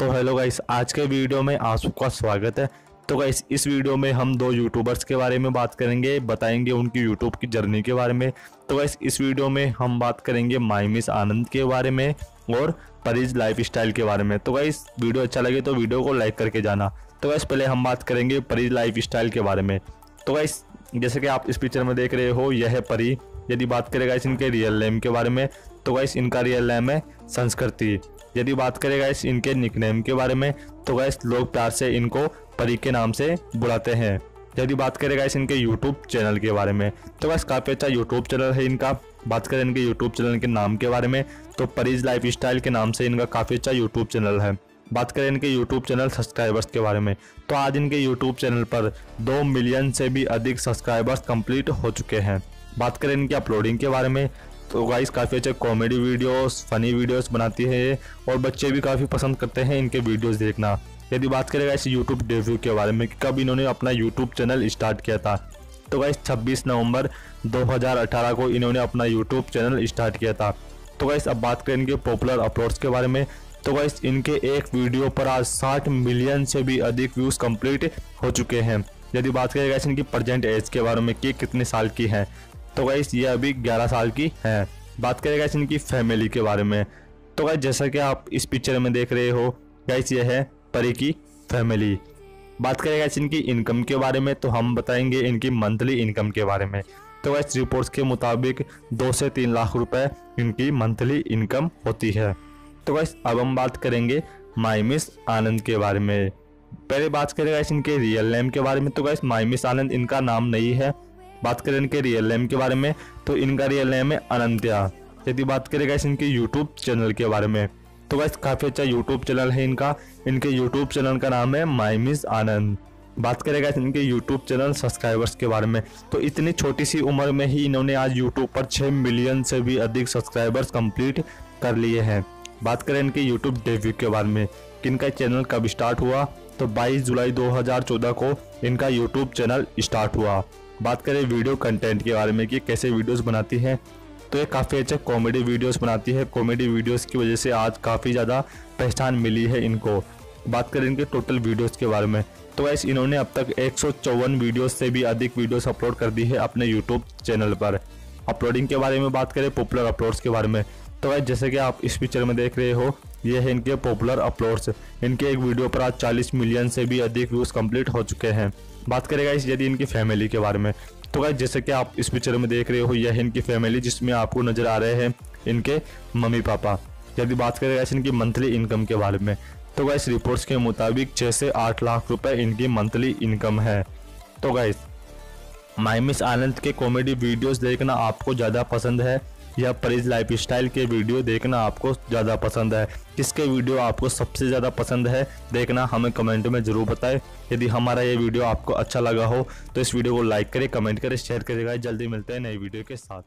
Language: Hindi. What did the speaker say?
तो हेलो गाइस, आज के वीडियो में आप सबका स्वागत है। तो गाइस, इस वीडियो में हम दो यूट्यूबर्स के बारे में बात करेंगे, बताएँगे उनकी यूट्यूब की जर्नी के बारे में। तो गाइस, इस वीडियो में हम बात करेंगे माई मिस आनंद के बारे में और परीज लाइफ स्टाइल के बारे में। तो गाइस, वीडियो अच्छा लगे तो वीडियो को लाइक करके जाना। तो गाइस, पहले हम बात करेंगे परीज लाइफ स्टाइल के बारे में। तो गाइस, जैसे कि आप इस पिक्चर में देख रहे हो, यह परी। यदि बात करेगा इस इनके रियल नेम के बारे में तो गाइस, इनका रियल नेम है संस्कृति। यदि बात करेगा इस इनके निकनेम के बारे में तो गाइस लोग प्यार से इनको परी के नाम से बुलाते हैं। यदि बात करेगा इस इनके यूट्यूब चैनल के बारे में तो गाइस काफ़ी अच्छा यूट्यूब चैनल है इनका। बात करें इनके यूट्यूब चैनल के नाम के बारे में तो परीज लाइफ स्टाइल के नाम से इनका काफ़ी अच्छा यूट्यूब चैनल है। बात करें इनके यूट्यूब चैनल सब्सक्राइबर्स के बारे में तो आज इनके यूट्यूब चैनल पर दो मिलियन से भी अधिक सब्सक्राइबर्स कंप्लीट हो चुके हैं। बात करें इनकी अपलोडिंग के बारे में तो गाइस काफ़ी अच्छे कॉमेडी वीडियोस फनी वीडियोस बनाती है और बच्चे भी काफ़ी पसंद करते हैं इनके वीडियोस देखना। यदि बात करेगा इस यूट्यूब डेब्यू के बारे में कि कब इन्होंने अपना यूट्यूब चैनल स्टार्ट किया था। तो गाइस 26 नवंबर 2018 को इन्होंने अपना यूट्यूब चैनल स्टार्ट किया था। तो गाइस अब बात करें इनके पॉपुलर अपलोड्स के बारे में। तो गाइस इनके एक वीडियो पर आज 60 मिलियन से भी अधिक व्यूज़ कंप्लीट हो चुके हैं। यदि बात करें गाइस इनकी प्रेजेंट एज के बारे में कि कितने साल की है तो गाइस ये अभी 11 साल की है। बात करें गाइस इनकी फैमिली के बारे में तो गाइस जैसा कि आप इस पिक्चर में देख रहे हो गाइस ये है परी की फैमिली बात करें गाइस इनकी इनकम के बारे में तो हम बताएँगे इनकी मंथली इनकम के बारे में। तो गाइस रिपोर्ट्स के मुताबिक दो से तीन लाख रुपए इनकी मंथली इनकम होती है। तो गाइस अब हम बात करेंगे माई मिस आनंद के बारे में। पहले बात करें गाइस इनके रियल नेम के बारे में तो गाइस माई मिस आनंद इनका नाम नहीं है। बात करें इनके रियल नेम के बारे में तो इनका रियल नेम है अनंत्या। यदि बात करें गाइस इनके यूट्यूब चैनल के बारे में तो गाइस काफ़ी अच्छा यूट्यूब चैनल है इनका। इनके यूट्यूब चैनल का नाम है माई मिस आनंद बात करेगा इनके यूट्यूब चैनल सब्सक्राइबर्स के बारे में तो इतनी छोटी सी उम्र में ही इन्होंने आज यूट्यूब पर 6 मिलियन से भी अधिक सब्सक्राइबर्स कंप्लीट कर लिए हैं। बात करें इनके यूट्यूब डेब्यू के बारे में, कि इनका चैनल कब स्टार्ट हुआ तो 22 जुलाई 2014 को इनका यूट्यूब चैनल स्टार्ट हुआ। बात करें वीडियो कंटेंट के बारे में कि कैसे वीडियोस बनाती है तो ये काफ़ी अच्छे कॉमेडी वीडियोस बनाती है। कॉमेडी वीडियोस की वजह से आज काफ़ी ज़्यादा पहचान मिली है इनको। बात करें इनके टोटल वीडियोस के बारे में तो वैसे इन्होंने अब तक एक वीडियोस से भी अधिक वीडियोस अपलोड कर दी है अपने यूट्यूब चैनल पर। अपलोडिंग के बारे में बात करें पॉपुलर अपलोड्स के बारे में तो वैसे जैसे कि आप इस पिक्चर में देख रहे हो, ये है इनके पॉपुलर अपलोड्स इनके एक वीडियो पर आज 40 मिलियन से भी अधिक व्यूज़ कंप्लीट हो चुके हैं। बात करेगा इस यदि इनकी फैमिली के बारे में तो गाइस जैसे कि आप इस पिक्चर में देख रहे हो, यह इनकी फैमिली जिसमें आपको नज़र आ रहे हैं, इनके मम्मी पापा। यदि बात करेगा इनकी मंथली इनकम के बारे में तो गाइस रिपोर्ट्स के मुताबिक छः से आठ लाख रुपए इनकी मंथली इनकम है। तो गाइस माई मिस आनंद के कॉमेडी वीडियोस देखना आपको ज़्यादा पसंद है। या परेज लाइफ स्टाइल के वीडियो देखना आपको ज़्यादा पसंद है। किसके वीडियो आपको सबसे ज़्यादा पसंद है, देखना हमें कमेंट में ज़रूर बताएँ। यदि हमारा ये वीडियो आपको अच्छा लगा हो तो इस वीडियो को लाइक करें, कमेंट करें, शेयर करेगा जल्दी मिलते हैं नई वीडियो के साथ।